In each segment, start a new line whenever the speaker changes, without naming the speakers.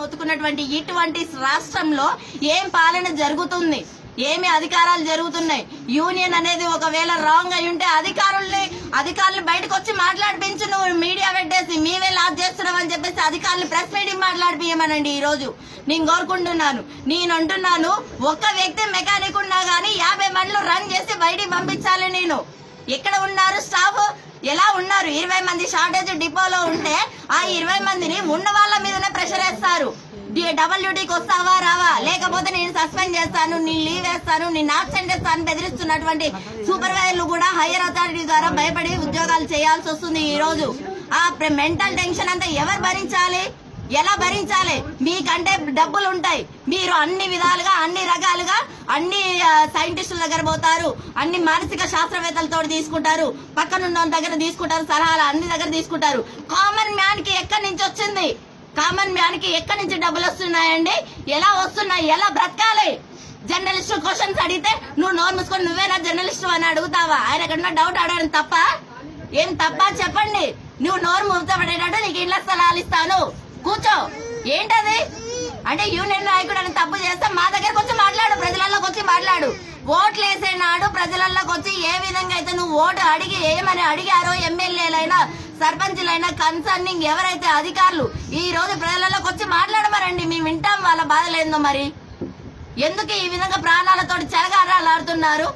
మొత్తుకున్నటువంటి ఇటువంటి రాష్ట్రంలో ఏం పాలన జరుగుతుంది? ఏమి అధికారాలు జరుగుతున్నాయి? యూనియన్ అనేది ఒకవేళ రాంగ్ అయి ఉంటే అధికారుల్ని అధికారులు బయటకు వచ్చి మాట్లాడిపించు నువ్వు మీడియా పెట్టేసి మీవే లాస్ చేస్తున్నావు అని చెప్పేసి అధికారులు ప్రెస్ మీటింగ్ మాట్లాడిపియమనండి ఈ రోజు నేను కోరుకుంటున్నాను. నేను అంటున్నాను ఒక్క వ్యక్తి మెకానిక్ ఉన్నా గానీ యాభై బండ్లు రన్ చేసి బయటికి పంపించాలి నేను. ఎక్కడ ఉన్నారు? స్టాఫ్ ఎలా ఉన్నారు? ఇరవై మంది షార్టేజ్ డిపోలో ఉంటే ఆ ఇరవై మందిని ఉన్న వాళ్ళ మీదనే ప్రెషర్ వేస్తారు. డబల్ డ్యూటీకి వస్తావా రావా? లేకపోతే నేను సస్పెండ్ చేస్తాను నేను లీవ్ వేస్తాను నేను ఆబ్సెంట్ చేస్తాను బెదిరిస్తున్నటువంటి సూపర్వైజర్లు కూడా హైయర్ అథారిటీ ద్వారా భయపడి ఉద్యోగాలు చేయాల్సి వస్తుంది ఈ రోజు ఆ మెంటల్ టెన్షన్ అంతా ఎవరు భరించాలి? ఎలా భరించాలి? మీకంటే డబ్బులు ఉంటాయి మీరు అన్ని విధాలుగా అన్ని రకాలుగా అన్ని సైంటిస్టుల దగ్గర పోతారు. అన్ని మానసిక శాస్త్రవేత్తలతో తీసుకుంటారు. పక్కనున్న వాళ్ళ దగ్గర తీసుకుంటారు. సలహాలు అన్ని దగ్గర తీసుకుంటారు. కామన్ మ్యాన్కి ఎక్కడి నుంచి వచ్చింది? కామన్ మ్యాన్కి ఎక్కడి నుంచి డబ్బులు వస్తున్నాయండి? ఎలా వస్తున్నాయి? ఎలా బ్రతకాలి? జర్నలిస్ట్ క్వశ్చన్స్ అడిగితే నువ్వు నోరు మూసుకొని నువ్వేనా జర్నలిస్ట్ అని అడుగుతావా? ఆయన ఎక్కడన్నా డౌట్ అడగడం తప్ప? ఏం తప్ప? చెప్పండి. నువ్వు నోరు మూతపడేటట్టు నీకు ఇళ్ళ స్థలాలు ఇస్తాను. కూర్చో. ఏంటది? అంటే యూనియన్ నాయకుడు అని తప్పు చేస్తే మా దగ్గరకు వచ్చి మాట్లాడు ప్రజలలోకి వచ్చి మాట్లాడు. ఓట్లు వేసే నాడు ప్రజలలోకి వచ్చి ఏ విధంగా అయితే నువ్వు ఓటు అడిగి ఏమని అడిగారో ఎమ్మెల్యేలైనా సర్పంచ్లైనా కన్సర్నింగ్ ఎవరైతే అధికారులు ఈ రోజు ప్రజలలోకి వచ్చి మాట్లాడమరండి. మేము వింటాం వాళ్ళ బాధలేందో మరి. ఎందుకు ఈ విధంగా ప్రాణాలతో చెలగారాడుతున్నారు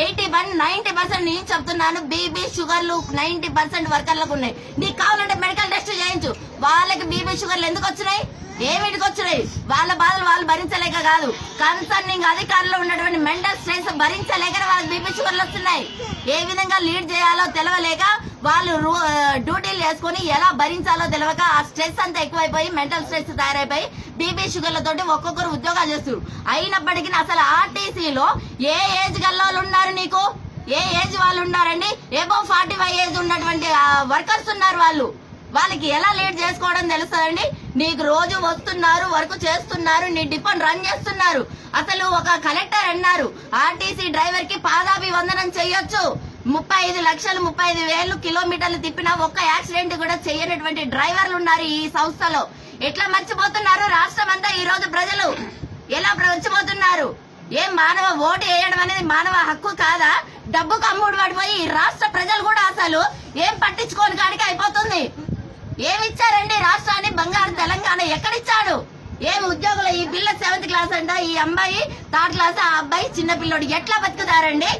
ఎయిటీ వన్ నైన్టీ పర్సెంట్ నేను చెప్తున్నాను బీబీ షుగర్లు నైన్టీ పర్సెంట్ వర్కర్లకు ఉన్నాయి. నీకు కావాలంటే మెడికల్ టెస్ట్ చేయించు. వాళ్ళకి బీబీ షుగర్లు ఎందుకు వచ్చినాయి? ఏమిటికి వచ్చినాయి వాళ్ళ బాధలు వాళ్ళు భరించలేక కాదు. కన్సర్నింగ్ అధికారులు ఉన్నటువంటి మెంటల్ స్ట్రెస్ భరించలేక వాళ్ళకి బీపీ షుగర్లు వస్తున్నాయి. ఏ విధంగా లీడ్ చేయాలో తెలవలేక వాళ్ళు రూ- డ్యూటీలు వేసుకొని ఎలా భరించాలో తెలియక ఆ స్ట్రెస్ అంతా ఎక్కువైపోయి మెంటల్ స్ట్రెస్ తయారైపోయి బీపీ షుగర్లతోటి ఒక్కొక్కరు ఉద్యోగాలు చేస్తారు అయినప్పటికీ అసలు ఆర్టీసీలో ఏ ఏజ్ గల్లోళ్ళు ఉన్నారు నీకు? ఏ ఏజ్ వాళ్ళు ఉన్నారండి? ఏబో ఫార్టీ ఫైవ్ ఏజ్ ఉన్నటువంటి వర్కర్స్ ఉన్నారు వాళ్ళు. వాళ్ళకి ఎలా లీడ్ చేసుకోవడం తెలుస్తుందండి? నీకు రోజు వస్తున్నారు వర్క్ చేస్తున్నారు నీ డిపన్ రన్ చేస్తున్నారు. అసలు ఒక కలెక్టర్ అన్నారు ఆర్టీసీ డ్రైవర్కి పాదాభివందనం చేయొచ్చు. ముప్పై ఐదు లక్షలు ముప్పై ఐదు వేలు కిలోమీటర్లు తిప్పిన ఒక్క యాక్సిడెంట్ కూడా చేయనటువంటి డ్రైవర్లు ఉన్నారు ఈ సంస్థలో. ఎట్లా మర్చిపోతున్నారు రాష్ట్రం అంతా ఈ రోజు ప్రజలు? ఎలా మర్చిపోతున్నారు? ఏం మానవ ఓటు వేయడం అనేది మానవ హక్కు కాదా? డబ్బు కమ్ముడు పడిపోయి ఈ రాష్ట్ర ప్రజలు కూడా అసలు ఏం పట్టించుకోని కాడికి అయిపోతుంది? ఏమిచ్చారండి రాష్ట్రాన్ని బంగారు తెలంగాణ ఎక్కడిచ్చాడు? ఏం ఉద్యోగులు? ఈ పిల్ల సెవెంత్ క్లాస్ అంట ఈ అమ్మాయి థర్డ్ క్లాస్ ఆ అబ్బాయి చిన్న పిల్లోడు. ఎట్లా బతుకుతారండి?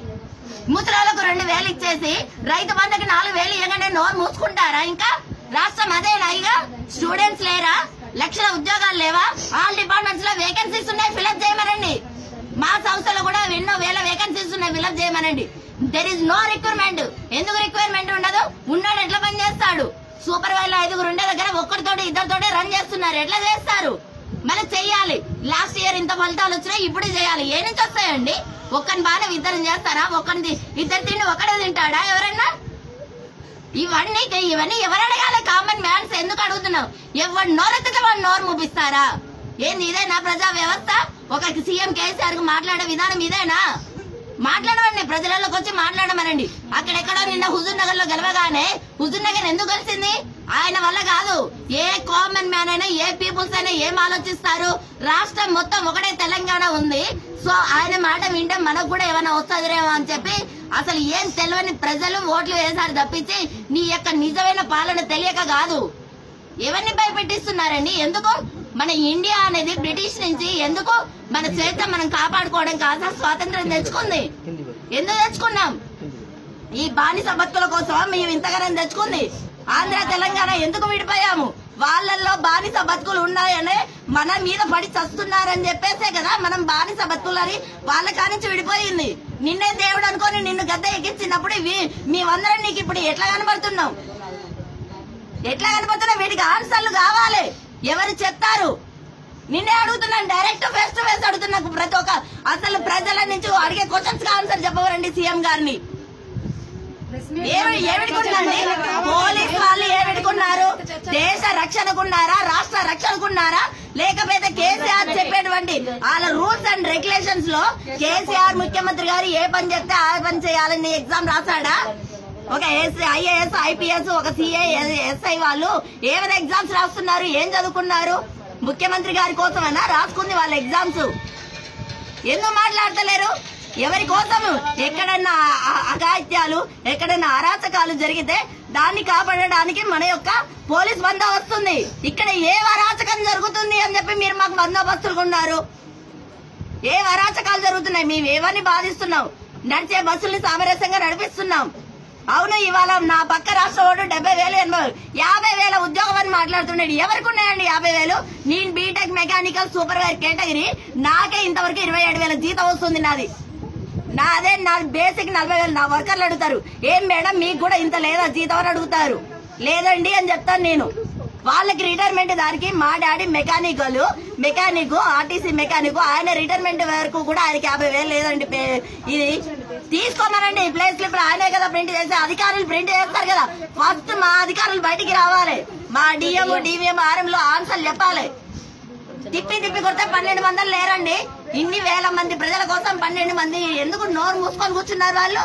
ముసలాలకు రెండు వేలు ఇచ్చేసి రైతు బంధుకి నాలుగు వేలు ఇవ్వగానే నోరు మూసుకుంటారా ఇంకా? రాష్ట్రం అదేనా ఇక? స్టూడెంట్స్ లేరా? లక్షల ఉద్యోగాలు లేవా? ఆల్ డిపార్ట్మెంట్స్లో వేకెన్సీస్ ఉన్నాయి ఫిలప్ చేయమనండి. మా సంస్థలో కూడా ఎన్నో వేల వేకెన్సీస్ ఉన్నాయి ఫిలప్ చేయమనండి. దెర్ ఇస్ నో రిక్వైర్మెంట్ ఎందుకు రిక్వైర్మెంట్ ఉండదు? ఉన్నాడు ఎట్లా పని చేస్తాడు? సూపర్వైజర్ ఐదుగురు ఉండే దగ్గర ఒక్కరితోటి ఇద్దరితోటి రన్ చేస్తున్నారు. ఎట్లా చేస్తారు? మళ్ళీ చెయ్యాలి. లాస్ట్ ఇయర్ ఇంత ఫలితాలు వచ్చినాయి ఇప్పుడు చేయాలి. ఏ నుంచి వస్తాయండి? ఒక్కని బాగా ఇద్దరు చేస్తారా? ఒక్కరిని ఇద్దరు తిండి ఒక్కడే తింటాడా ఎవరన్నా? ఇవన్నీ ఇవన్నీ ఎవరు అడగాలి? కామన్ మ్యాన్స్ ఎందుకు అడుగుతున్నావు ఎవరు నోరెత్తితే వాళ్ళు నోరు ముపిస్తారా? ఏంది ఇదేనా ప్రజా వ్యవస్థ? ఒక సీఎం కేసీఆర్ మాట్లాడే విధానం ఇదేనా? మాట్లాడమండి ప్రజలలోకి వచ్చి మాట్లాడమనండి. అక్కడెక్కడో నిన్న హుజూర్ నగర్లో గెలవగానే హుజూర్ నగర్ ఎందుకు కలిసింది ఆయన వల్ల కాదు. ఏ కామన్ మ్యాన్ అయినా ఏ పీపుల్స్ అయినా ఏం ఆలోచిస్తారు? రాష్ట్రం మొత్తం ఒకటే తెలంగాణ ఉంది. సో ఆయన మాట వింటే మనకు కూడా ఏమైనా వస్తుందిరేమో అని చెప్పి అసలు ఏం తెలియని ప్రజలు ఓట్లు వేశారు తప్పించి నీ యొక్క నిజమైన పాలన తెలియక కాదు. ఎవరిని భయపెట్టిస్తున్నారండి? ఎందుకు? మన ఇండియా అనేది బ్రిటిష్ నుంచి ఎందుకు మన స్వేచ్ఛ మనం కాపాడుకోవడం కాదు స్వాతంత్రం తెచ్చుకుంది. ఎందుకు తెచ్చుకున్నాం? ఈ బానిస బతుకుల కోసం మేము ఇంతగానం తెచ్చుకుంది. ఆంధ్ర తెలంగాణ ఎందుకు విడిపోయాము? వాళ్ళల్లో బానిస బతుకులు ఉన్నాయని మన మీద పడి చస్తున్నారని చెప్పేసే కదా మనం బానిస బతుకులని వాళ్ళ కానించి విడిపోయింది. నిన్నే దేవుడు అనుకొని నిన్ను గద్ద ఎక్కించినప్పుడు మేమందరం నీకు ఇప్పుడు ఎట్లా కనబడుతున్నాం? ఎట్లా కనబడుతున్నాం? వీటికి ఆన్సర్లు కావాలి. ఎవరు చెప్తారు? నిన్నే అడుగుతున్నాను డైరెక్ట్ ఫేస్ టు ఫేస్ అడుగుతున్నా ప్రతి ఒక్క అసలు ప్రజల నుంచి అడిగే క్వశ్చన్స్కి ఆన్సర్ చెప్పవరండి సీఎం గారిని. ఏమి ఏమిడుకున్నాండి పోలీస్ వాళ్ళు ఏమిడుకున్నారు దేశ రక్షణకున్నారా? రాష్ట్ర రక్షణకున్నారా? లేకపోతే కేసీఆర్ చెప్పేటువంటి వాళ్ళ రూల్స్ అండ్ రెగ్యులేషన్స్లో కేసీఆర్ ముఖ్యమంత్రి గారు ఏ పని చెప్తే ఆ పని చేయాలని ఎగ్జామ్ రాశాడా? ఒక ఐఏఎస్ ఐపీఎస్ ఒక సిఐ ఎస్ఐ వాళ్ళు ఏమైనా ఎగ్జామ్స్ రాస్తున్నారు? ఏం చదువుకున్నారు? ముఖ్యమంత్రి గారి కోసమైనా? రాసుకుంది వాళ్ళ ఎగ్జామ్స్ ఎందుకు మాట్లాడతలేరు? ఎవరి కోసం? ఎక్కడన్నా అఘాయిత్యాలు ఎక్కడన్నా అరాచకాలు జరిగితే దాన్ని కాపాడడానికి మన యొక్క పోలీస్ బందోబస్తు ఉంది ఇక్కడ ఏ అరాచకం జరుగుతుంది అని చెప్పి మీరు మాకు బందోబస్తులు ఉన్నారు. ఏ అరాచకాలు జరుగుతున్నాయి? మేము ఏవని బాధిస్తున్నాం? నడిచే బస్సుల్ని సామరస్యంగా నడిపిస్తున్నాం. అవును ఇవాళ నా పక్క రాష్ట్ర ఓటు డెబ్బై వేలు ఎనభై యాభై వేల ఉద్యోగం అని మాట్లాడుతున్నాడు. ఎవరికి ఉన్నాయండి యాభై వేలు? నేను బీటెక్ మెకానికల్ సూపర్వైజర్ కేటగిరీ నాకే ఇంతవరకు ఇరవై ఏడు వేల జీతం వస్తుంది నాది. నాదే నా బేసిక్ నలభై వేలు నా వర్కర్లు అడుగుతారు. ఏం మేడం మీకు కూడా ఇంత లేదా జీతం అని అడుగుతారు. లేదండి అని చెప్తాను నేను. వాళ్ళకి రిటైర్మెంట్ దానికి మా daddy mechanical mechanic RTC mechanic ఆయన రిటైర్మెంట్ వరకు కూడా ఆయనకి యాభై వేలు లేదండి పే- ఇది. తీసుకున్నానండి ప్లేస్ స్లిప్ ఆయనే కదా ప్రింట్ చేసి అధికారులు ప్రింట్ చేస్తారు కదా. ఫస్ట్ మా అధికారులు బయటికి రావాలి. మా డిఎం డివిఎం ఆర్ఎం లో ఆన్సర్లు చెప్పాలి. తిప్పి తిప్పి కొడితే పన్నెండు మంది లేరండి. ఇన్ని వేల మంది ప్రజల కోసం పన్నెండు మంది ఎందుకు నోరు మూసుకొని కూర్చున్నారు వాళ్ళు?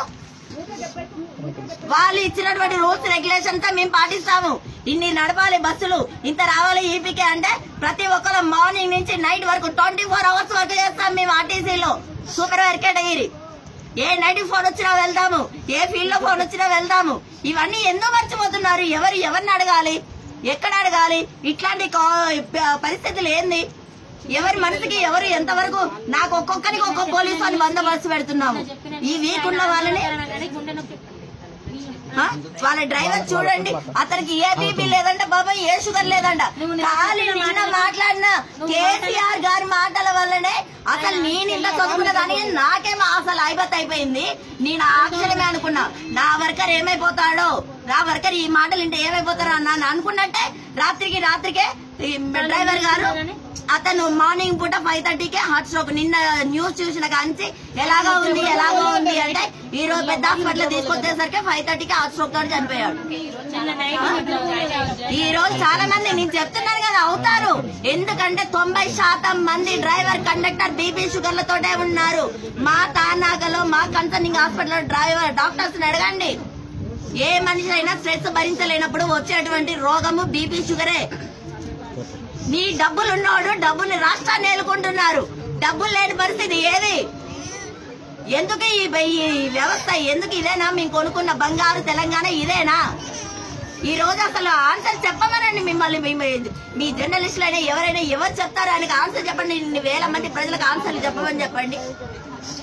వాళ్ళు ఇచ్చినటువంటి రూల్స్ రెగ్యులేషన్తో మేము పాటిస్తాము. ఇన్ని నడపాలి బస్సులు ఇంత రావాలి ఈపీకే అంటే ప్రతి ఒక్కరు మార్నింగ్ నుంచి నైట్ వరకు ట్వంటీ ఫోర్ అవర్స్ వరకు చేస్తాం మేము ఆర్టీసీలో. Supervisor category. ఏ నైట్ ఫోన్ వచ్చినా వెళ్దాము? ఏ ఫీల్డ్లో ఫోన్ వచ్చినా వెళ్దాము? ఇవన్నీ ఎందుకు మర్చిపోతున్నారు? ఎవరు ఎవరిని అడగాలి? ఎక్కడ అడగాలి? ఇట్లాంటి కా- పరిస్థితులు ఏంది? ఎవరి మనసుకి ఎవరు ఎంతవరకు నాకు ఒక్కొక్కరికి ఒక్కొక్క పోలీసు అని బందోబస్తు పెడుతున్నాము. ఈ వీక్ ఉన్న వాళ్ళని వాళ్ళ డ్రైవర్ చూడండి. అతనికి ఏ బీపీ లేదంట బాబా ఏ షుగర్ లేదంట. ఖాళీ నిన్న మాట్లాడిన కేసీఆర్ గారి మాటల వల్లనే అసలు నేను ఇంత చదువుకున్నా కానీ నాకేమో అసలు అయిపోత్ అయిపోయింది. నేను ఆ క్షణమే అనుకున్నా. నా వర్కర్ ఏమైపోతాడో? నా వర్కర్ ఈ మాటలు ఇంటే ఏమైపోతారో అన్న అనుకున్నట్టే రాత్రికి రాత్రికే డ్రైవర్ గారు అతను మార్నింగ్ పూట ఫైవ్ థర్టీకే హార్ట్ స్ట్రోక్ నిన్న న్యూస్ చూసిన కాంచి ఎలాగా ఉంది ఎలాగా ఉంది అంటే ఈ రోజు పెద్ద హాస్పిటల్ తీసుకొచ్చేసరికి ఫైవ్ థర్టీకి హార్ట్ స్ట్రోక్ తోటి చనిపోయాడు. ఈ రోజు చాలా మంది నేను చెప్తున్నాను కదా అవుతారు. ఎందుకంటే తొంభై శాతం మంది డ్రైవర్ కండక్టర్ బీపీ షుగర్లతోటే ఉన్నారు. మా తానాగలో మా కన్సర్నింగ్ హాస్పిటల్ డ్రైవర్ డాక్టర్స్ అడగండి. ఏ మనిషి అయినా స్ట్రెస్ భరించలేనప్పుడు వచ్చేటువంటి రోగము బీపీ షుగరే నీ డబ్బులు ఉన్నోడు డబ్బులు రాష్ట్రాన్ని ఏలుకుంటున్నారు. డబ్బులు లేని పరిస్థితి ఏది? ఎందుకు ఈ వ్యవస్థ ఎందుకు ఇదేనా? మేము కొనుక్కున్న బంగారు తెలంగాణ ఇదేనా? ఈ రోజు అసలు ఆన్సర్ చెప్పమనండి మిమ్మల్ని. మేము- మీ జర్నలిస్టులైనా ఎవరైనా ఎవరు చెప్తారో? ఆయనకు ఆన్సర్ చెప్పండి. వేల మంది ప్రజలకు ఆన్సర్లు చెప్పమని చెప్పండి.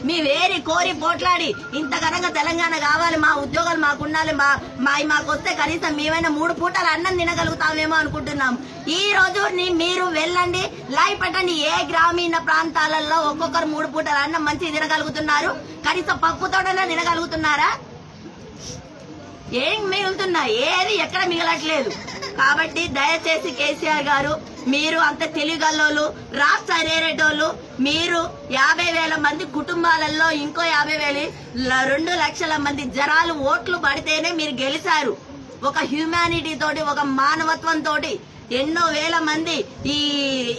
మీ వేరి కోరి పోట్లాడి. ఇంత ఘనంగా తెలంగాణ కావాలి మా ఉద్యోగాలు మాకు ఉండాలి మా మా మాకు వస్తే కనీసం మేమైనా మూడు పూటలు అన్నం తినగలుగుతామేమో అనుకుంటున్నాం. ఈ రోజు మీరు వెళ్ళండి లైవ్ పెట్టండి. ఏ గ్రామీణ ప్రాంతాలలో ఒక్కొక్కరు మూడు పూటలు అన్నం మంచి తినగలుగుతున్నారు? కనీసం పప్పుతోటనే తినగలుగుతున్నారా? ఏం మిగులుతున్నాయి ఏది ఎక్కడ మిగలట్లేదు. కాబట్టి దయచేసి కేసీఆర్ గారు మీరు అంత తెలివిగల్లోలు రాష్ట్ర అరేరేటోళ్ళు మీరు యాభై వేల మంది కుటుంబాలలో ఇంకో యాభై వేల రెండు లక్షల మంది జనాలు ఓట్లు పడితేనే మీరు గెలిచారు. ఒక హ్యూమానిటీ తోటి ఒక మానవత్వం తోటి ఎన్నో వేల మంది ఈ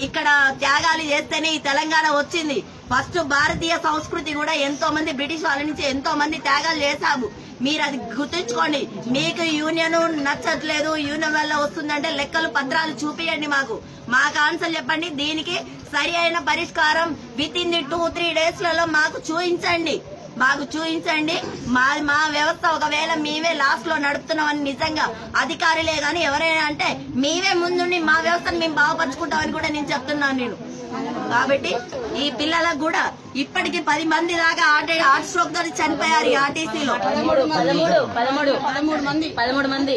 ఇక్కడ త్యాగాలు చేస్తేనే ఈ తెలంగాణ వచ్చింది. ఫస్ట్ భారతీయ సంస్కృతి కూడా ఎంతో మంది బ్రిటిష్ వాళ్ళ నుంచి ఎంతో మంది త్యాగాలు చేశాము. మీరు అది గుర్తుంచుకోండి. మీకు యూనియన్ నచ్చట్లేదు యూనియన్ వల్ల వస్తుందంటే లెక్కలు పత్రాలు చూపియండి మాకు. మాకు ఆన్సర్ చెప్పండి. దీనికి సరి అయిన పరిష్కారం with in the two three డేస్లలో మాకు చూపించండి మాకు చూపించండి మా మా వ్యవస్థ ఒకవేళ మేమే లాస్ట్లో నడుపుతున్నామని నిజంగా అధికారులే గాని ఎవరైనా అంటే మేమే ముందుండి మా వ్యవస్థను మేము బాగుపరుచుకుంటామని కూడా నేను చెప్తున్నాను నేను. కాబట్టి ఈ పిల్లలకు కూడా ఇప్పటికి పది మంది దాకా హార్ట్ హార్ట్ స్ట్రోక్తో చనిపోయారు ఈ ఆర్టీసీలో.
పదమూడు పదమూడు పదమూడు పదమూడు మంది. పదమూడు మంది.